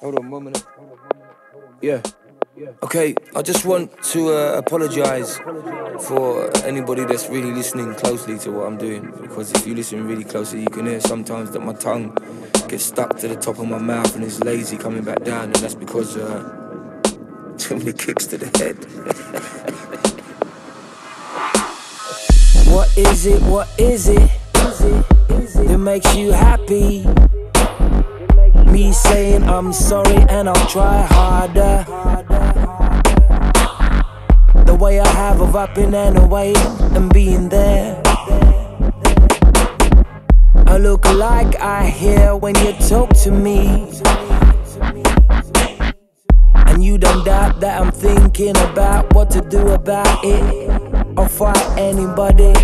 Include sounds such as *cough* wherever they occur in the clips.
Hold on, one minute. Yeah. Okay, I just want to uh, apologize for anybody that's really listening closely to what I'm doing. Because if you listen really closely, you can hear sometimes that my tongue gets stuck to the top of my mouth and it's lazy coming back down, and that's because uh, *laughs* too many kicks to the head. *laughs* What is it? What is it? That makes you happy? I'm sorry and I'll try harder. The way I have of upping and away and being there. I look like I hear when you talk to me. And you don't doubt that I'm thinking about what to do about it. I'll fight anybody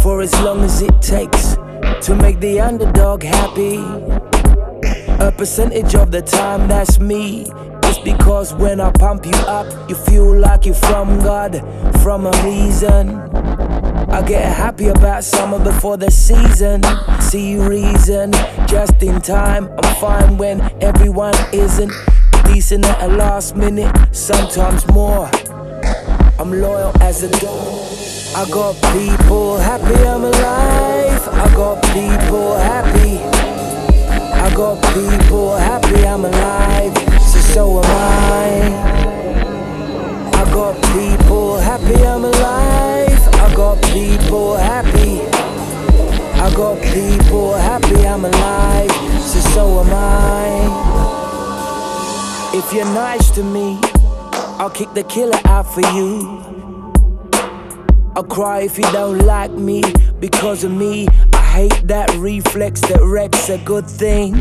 for as long as it takes to make the underdog happy. A percentage of the time, that's me. It's because when I pump you up, you feel like you're from God, from a reason. I get happy about summer before the season. See reason, just in time. I'm fine when everyone isn't. Decent at the last minute, sometimes more. I'm loyal as a dog. I got people happy I'm alive. I got people happy. I got people people happy I'm alive. So so am I. If you're nice to me, I'll kick the killer out for you. I'll cry if you don't like me because of me. I hate that reflex that wrecks a good thing.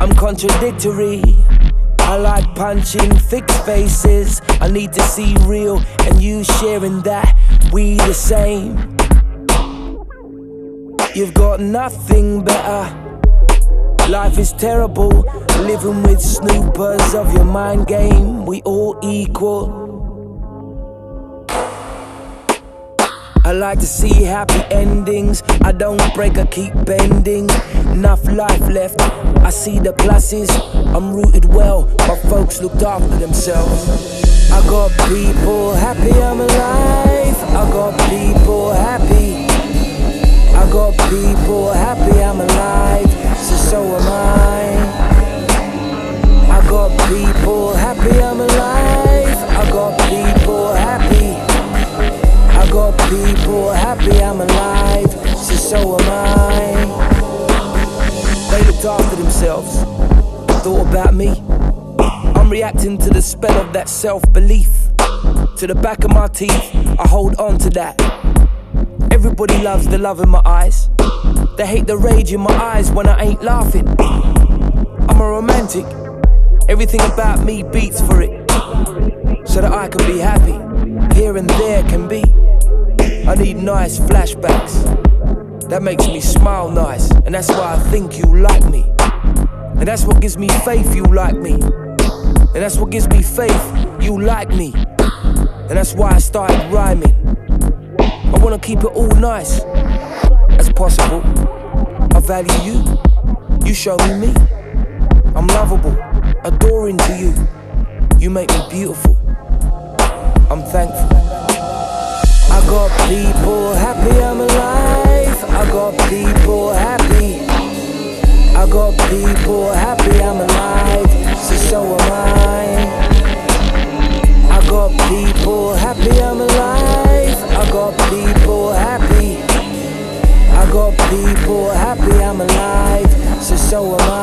I'm contradictory. I like punching fixed faces. I need to see real and you sharing that. We the same. You've got nothing better. Life is terrible, living with snoopers of your mind game. We all equal. I like to see happy endings. I don't break, I keep bending. Enough life left. I see the pluses. I'm rooted well. My folks looked after themselves. I got people happy I'm alive. I got people happy. I'm alive, so so am I. They looked after themselves, thought about me. I'm reacting to the spell of that self belief. To the back of my teeth, I hold on to that. Everybody loves the love in my eyes. They hate the rage in my eyes when I ain't laughing. I'm a romantic. Everything about me beats for it. So that I can be happy. Here and there can be. I need nice flashbacks. That makes me smile nice. And that's why I think you like me. And that's what gives me faith you like me. And that's what gives me faith you like me. And that's why I started rhyming. I wanna keep it all nice as possible. I value you. You show me me. I'm lovable, adoring to you. You make me beautiful. I'm thankful. I got people happy I'm alive. I got people happy. I got people happy I'm alive. So so am I. I got people happy I'm alive. I got people happy. I got people happy I'm alive. So so am I.